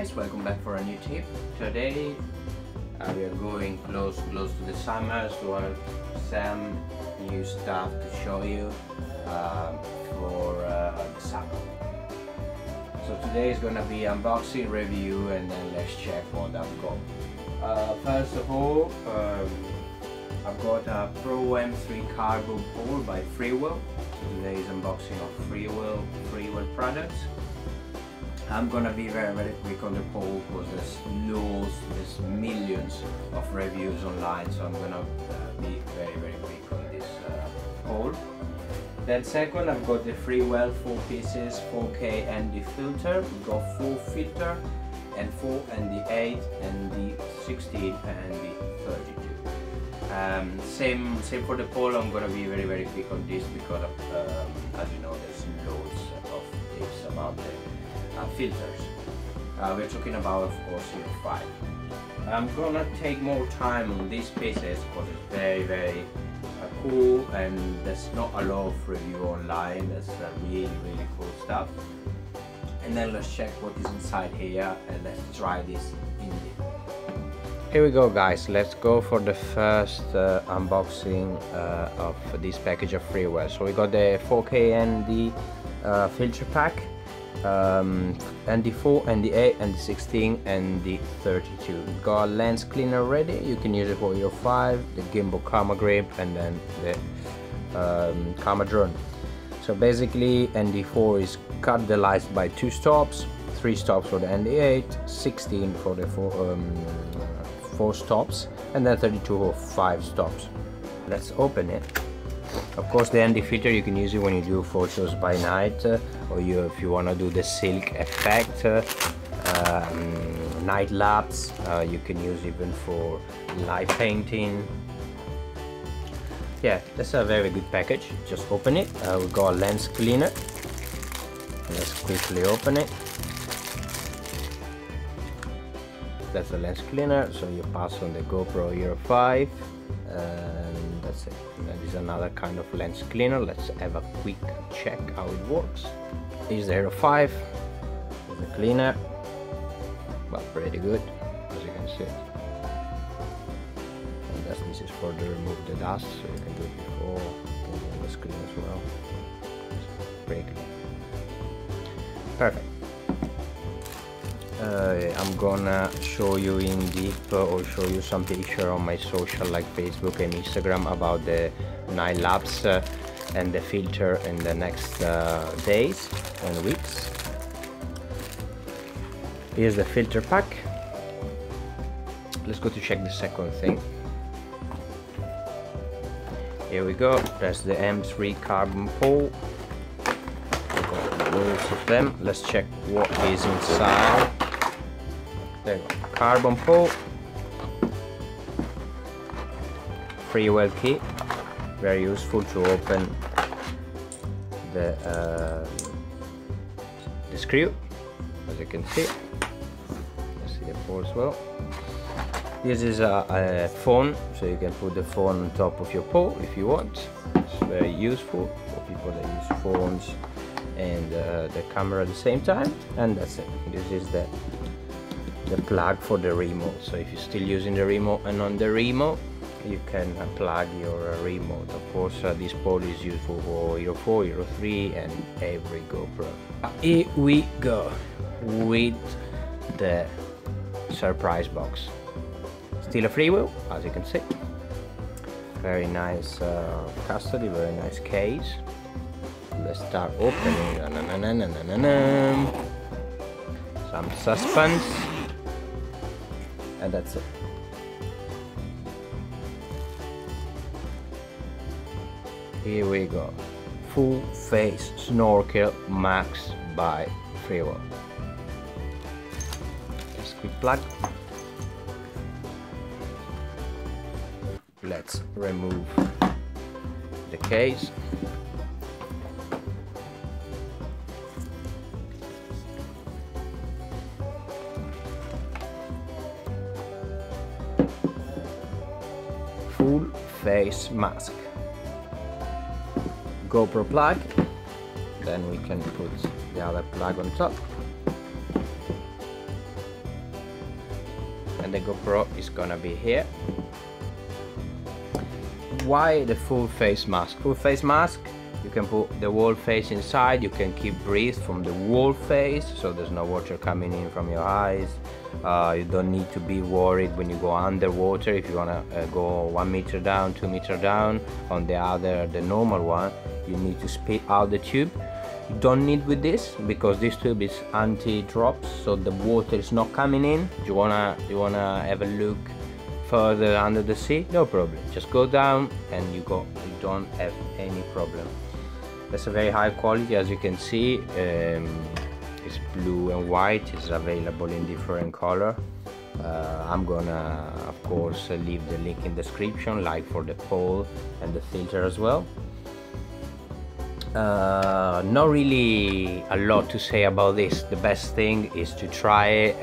guys, welcome back for a new tip. Today uh, we are going close close to the summer so I have some new stuff to show you uh, for uh, the summer. So today is gonna be unboxing review and then let's check what I've got. Uh, first of all, um, I've got a Pro M3 Carbon Pole by Freewell. Today's unboxing of Freewell, Freewell products. I'm gonna be very very quick on the pole because there's loads, there's millions of reviews online so I'm gonna uh, be very very quick on this uh, pole. Then second I've got the Freewell 4 pieces 4K ND filter, we got 4 filter and 4 and the 8 and the 16 and the 32. Um, same same for the pole, I'm gonna be very very quick on this because um, as you know there's loads of tips about the uh, filters. Uh, we're talking about of course Hero 5. I'm gonna take more time on these pieces because it's very very uh, cool and there's not a lot of review online, there's uh, really really cool stuff. And then let's check what is inside here and let's try this in here. Here we go guys, let's go for the first uh, unboxing uh, of this package of Freewell. So we got the 4K ND uh, filter pack um, ND4, ND8, ND16 and the 32. Got lens cleaner ready, you can use it for your 5, the gimbal camera grip and then the um, camera drone. So basically ND4 is cut the lights by 2 stops, 3 stops for the ND8, 16 for the 4, um, 4 stops and then 32 for 5 stops. Let's open it. Of course the ND filter you can use it when you do photos by night uh, or you, if you want to do the silk effect, uh, um, night lapse, uh, you can use even for light painting. Yeah, that's a very good package. Just open it. Uh, we got a lens cleaner. Let's quickly open it. That's the lens cleaner. So you pass on the GoPro Hero 5 and that's it that is another kind of lens cleaner. Let's have a quick check how it works. Is the Hero 5 the cleaner. But pretty good as you can see. And that's, this is for to remove the dust so you can do it before on the screen as well. Pretty clean. Perfect uh, I'm gonna show you in deep uh, or show you some picture on my social like Facebook and Instagram about the night lapse uh, and the filter in the next uh, days and weeks. Here's the filter pack. Let's go to check the second thing. Here we go. That's the M3 carbon pole. Loads of them. Let's check what is inside there you go. Carbon pole. Freewell key. Very useful to open the, uh, the screw, as you can see. See the pole as well. This is a, a, phone, so you can put the phone on top of your pole if you want. It's very useful for people that use phones and uh, the camera at the same time. And that's it. This is the the plug for the remote so if you're still using the remote and on the remote you can plug your uh, remote of course uh, this pole is useful for Hero 4, Hero 3 and every GoPro. Here we go with the surprise box. Still a Freewell as you can see. Very nice uh, custody very nice case. Let's start opening. Some suspense and that's it. Here we go. Full face snorkel mask by Freewell. Just quick plug. Let's remove the case. Full face mask. GoPro plug, then we can put the other plug on top. and the GoPro is gonna be here why the full face mask full face mask you can put the whole face inside you can keep breathe from the whole face so there's no water coming in from your eyes uh, you don't need to be worried when you go underwater. If you want to uh, go one meter down two meter down on the other the normal one you need to spit out the tube. You don't need with this because this tube is anti-drops so the water is not coming in. You wanna you wanna have a look further under the sea? No problem. Just go down and you go you don't have any problem. That's a very high quality as you can see. Um, it's blue and white it's available in different color. Uh, I'm gonna of course leave the link in description like for the pole and the filter as well. Uh, not really a lot to say about this. The best thing is to try it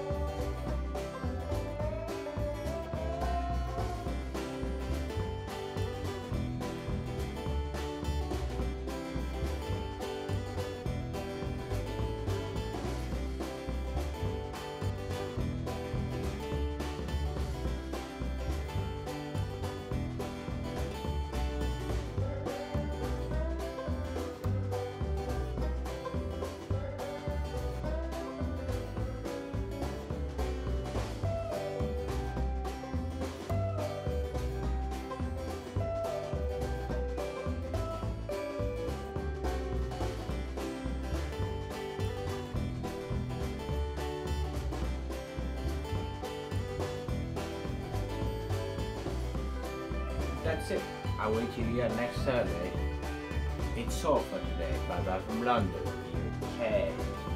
that's it. I wait you next Saturday. It's all for today, Bye I'm from London, UK.